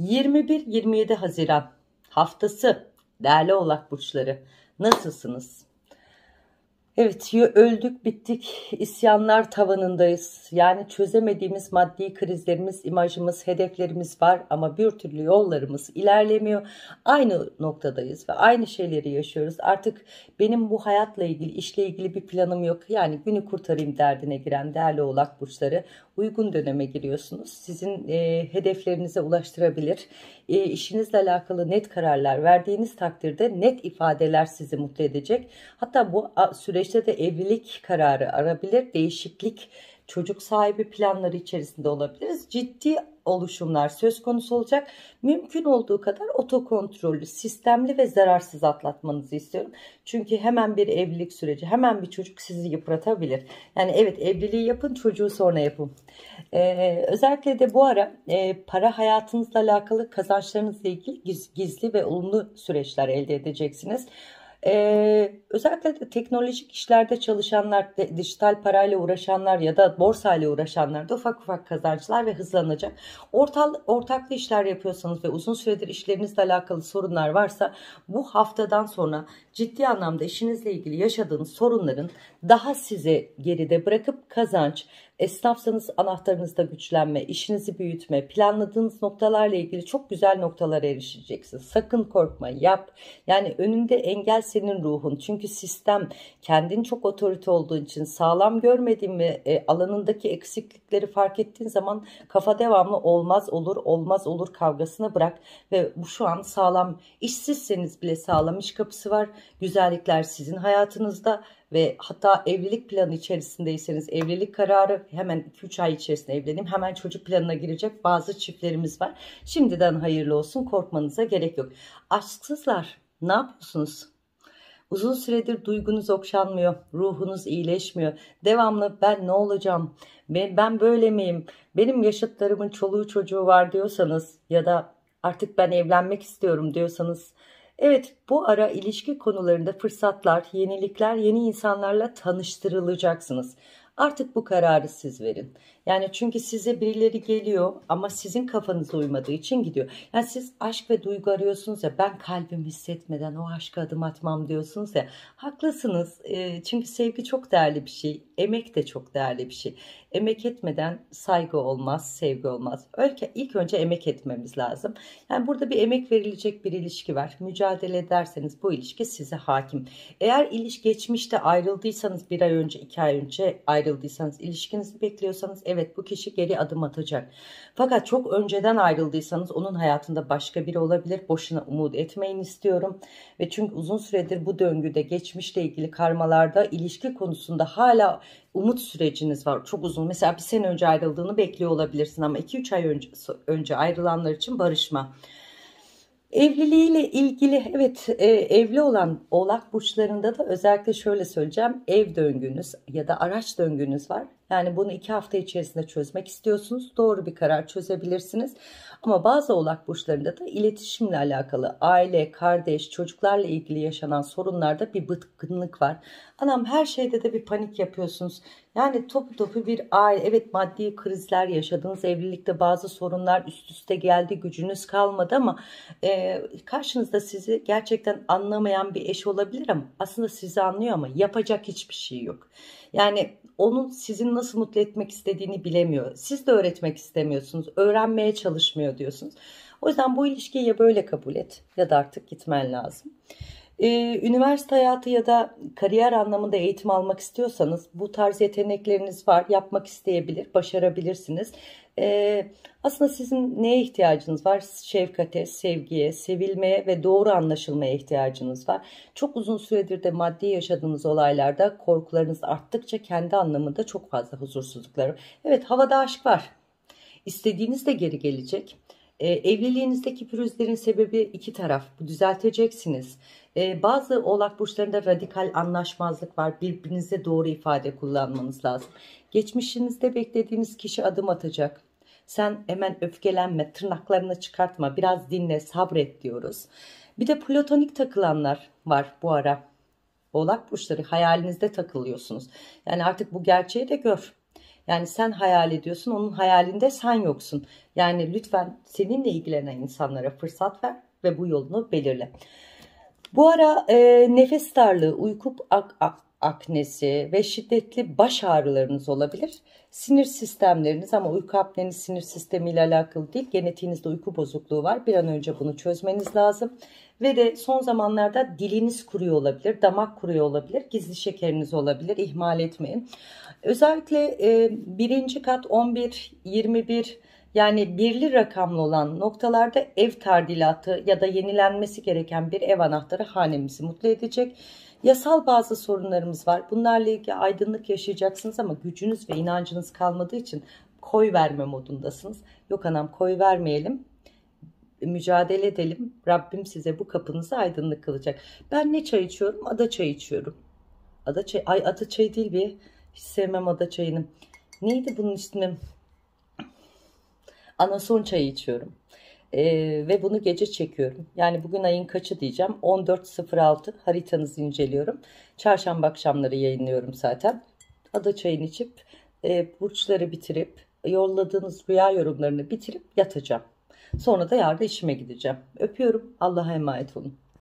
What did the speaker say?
21-27 Haziran haftası değerli oğlak burçları nasılsınız? Evet öldük bittik isyanlar tavanındayız. Yani çözemediğimiz maddi krizlerimiz, imajımız, hedeflerimiz var ama bir türlü yollarımız ilerlemiyor. Aynı noktadayız ve aynı şeyleri yaşıyoruz. Artık benim bu hayatla ilgili, işle ilgili bir planım yok. Yani günü kurtarayım derdine giren değerli oğlak burçları uygun döneme giriyorsunuz. Sizin e, hedeflerinize ulaştırabilir. E, işinizle alakalı net kararlar verdiğiniz takdirde net ifadeler sizi mutlu edecek. Hatta bu süreçte de evlilik kararı arabilir, değişiklik, çocuk sahibi planları içerisinde olabiliriz. Ciddi oluşumlar söz konusu olacak. Mümkün olduğu kadar otokontrollü, sistemli ve zararsız atlatmanızı istiyorum. Çünkü hemen bir evlilik süreci, hemen bir çocuk sizi yıpratabilir. Yani evet evliliği yapın, çocuğu sonra yapın. Ee, özellikle de bu ara e, para hayatınızla alakalı kazançlarınızla ilgili gizli ve olumlu süreçler elde edeceksiniz. Ee, özellikle teknolojik işlerde çalışanlar, de, dijital parayla uğraşanlar ya da borsayla uğraşanlar da ufak ufak kazançlar ve hızlanacak. Ortal, ortaklı işler yapıyorsanız ve uzun süredir işlerinizle alakalı sorunlar varsa bu haftadan sonra ciddi anlamda işinizle ilgili yaşadığınız sorunların daha size geride bırakıp kazanç, esnafsanız anahtarınızda güçlenme, işinizi büyütme, planladığınız noktalarla ilgili çok güzel noktalara erişeceksiniz. Sakın korkma, yap. Yani önünde engel senin ruhun. Çünkü sistem kendin çok otorite olduğu için sağlam görmediğin ve e, alanındaki eksiklikleri fark ettiğin zaman kafa devamlı olmaz olur, olmaz olur kavgasına bırak ve bu şu an sağlam. işsizseniz bile sağlam iş kapısı var. Güzellikler sizin hayatınızda ve hatta evlilik planı içerisindeyseniz evlilik kararı hemen 2-3 ay içerisinde evleneyim hemen çocuk planına girecek bazı çiftlerimiz var. Şimdiden hayırlı olsun korkmanıza gerek yok. Aşksızlar ne yapıyorsunuz? Uzun süredir duygunuz okşanmıyor, ruhunuz iyileşmiyor. Devamlı ben ne olacağım, ben, ben böyle miyim, benim yaşıtlarımın çoluğu çocuğu var diyorsanız ya da artık ben evlenmek istiyorum diyorsanız Evet bu ara ilişki konularında fırsatlar, yenilikler, yeni insanlarla tanıştırılacaksınız. Artık bu kararı siz verin. Yani çünkü size birileri geliyor ama sizin kafanıza uymadığı için gidiyor. Yani siz aşk ve duygu arıyorsunuz ya ben kalbimi hissetmeden o aşka adım atmam diyorsunuz ya. Haklısınız e, çünkü sevgi çok değerli bir şey. Emek de çok değerli bir şey. Emek etmeden saygı olmaz, sevgi olmaz. Öyle ilk önce emek etmemiz lazım. Yani burada bir emek verilecek bir ilişki var. Mücadele ederseniz bu ilişki size hakim. Eğer ilişki geçmişte ayrıldıysanız bir ay önce, iki ay önce ayrıldıysanız, ilişkinizi bekliyorsanız evet bu kişi geri adım atacak. Fakat çok önceden ayrıldıysanız onun hayatında başka biri olabilir. Boşuna umut etmeyin istiyorum. Ve çünkü uzun süredir bu döngüde geçmişle ilgili karmalarda ilişki konusunda hala umut süreciniz var. Çok uzun. Mesela bir sene önce ayrıldığını bekliyor olabilirsin ama 2-3 ay önce, önce ayrılanlar için barışma. Evliliğiyle ilgili evet e, evli olan oğlak burçlarında da özellikle şöyle söyleyeceğim. Ev döngünüz ya da araç döngünüz var. Yani bunu iki hafta içerisinde çözmek istiyorsunuz. Doğru bir karar çözebilirsiniz. Ama bazı oğlak burçlarında da iletişimle alakalı aile, kardeş, çocuklarla ilgili yaşanan sorunlarda bir bıtkınlık var. Anam her şeyde de bir panik yapıyorsunuz. Yani topu topu bir aile, evet maddi krizler yaşadınız, evlilikte bazı sorunlar üst üste geldi, gücünüz kalmadı ama e, karşınızda sizi gerçekten anlamayan bir eş olabilir ama aslında sizi anlıyor ama yapacak hiçbir şey yok. Yani onun sizin nasıl mutlu etmek istediğini bilemiyor. Siz de öğretmek istemiyorsunuz. Öğrenmeye çalışmıyor diyorsunuz. O yüzden bu ilişkiyi ya böyle kabul et ya da artık gitmen lazım. Ee, üniversite hayatı ya da kariyer anlamında eğitim almak istiyorsanız bu tarz yetenekleriniz var. Yapmak isteyebilir, başarabilirsiniz. Ee, aslında sizin neye ihtiyacınız var? Şefkate, sevgiye, sevilmeye ve doğru anlaşılmaya ihtiyacınız var. Çok uzun süredir de maddi yaşadığınız olaylarda korkularınız arttıkça kendi anlamında çok fazla huzursuzluklar. Evet havada aşk var. İstediğiniz de geri gelecek. Ee, evliliğinizdeki pürüzlerin sebebi iki taraf. Düzelteceksiniz. Ee, bazı oğlak burçlarında radikal anlaşmazlık var. Birbirinize doğru ifade kullanmanız lazım. Geçmişinizde beklediğiniz kişi adım atacak. Sen hemen öfkelenme, tırnaklarını çıkartma, biraz dinle, sabret diyoruz. Bir de platonik takılanlar var bu ara. Oğlak burçları hayalinizde takılıyorsunuz. Yani artık bu gerçeği de gör. Yani sen hayal ediyorsun onun hayalinde sen yoksun. Yani lütfen seninle ilgilenen insanlara fırsat ver ve bu yolunu belirle. Bu ara e, nefes darlığı, uyku ak, ak, aknesi ve şiddetli baş ağrılarınız olabilir. Sinir sistemleriniz ama uyku apneniz sinir sistemiyle alakalı değil. Genetiğinizde uyku bozukluğu var. Bir an önce bunu çözmeniz lazım. Ve de son zamanlarda diliniz kuruyor olabilir, damak kuruyor olabilir, gizli şekeriniz olabilir. İhmal etmeyin. Özellikle e, birinci kat 11, 21 yani birli rakamlı olan noktalarda ev tardilatı ya da yenilenmesi gereken bir ev anahtarı hanemizi mutlu edecek. Yasal bazı sorunlarımız var. Bunlarla ilgili aydınlık yaşayacaksınız ama gücünüz ve inancınız kalmadığı için koy verme modundasınız. Yok anam koy vermeyelim. Mücadele edelim. Rabbim size bu kapınızı aydınlık kılacak. Ben ne çay içiyorum? Ada çay içiyorum. Ada çay, ay ada çayı değil bir. Hiç sevmem ada çayını. Neydi bunun ismi? Anason çayı içiyorum. Ee, ve bunu gece çekiyorum. Yani bugün ayın kaçı diyeceğim. 14.06 haritanızı inceliyorum. Çarşamba akşamları yayınlıyorum zaten. Ada çayını içip e, burçları bitirip yolladığınız rüya yorumlarını bitirip yatacağım. Sonra da yarın işime gideceğim. Öpüyorum. Allah'a emanet olun.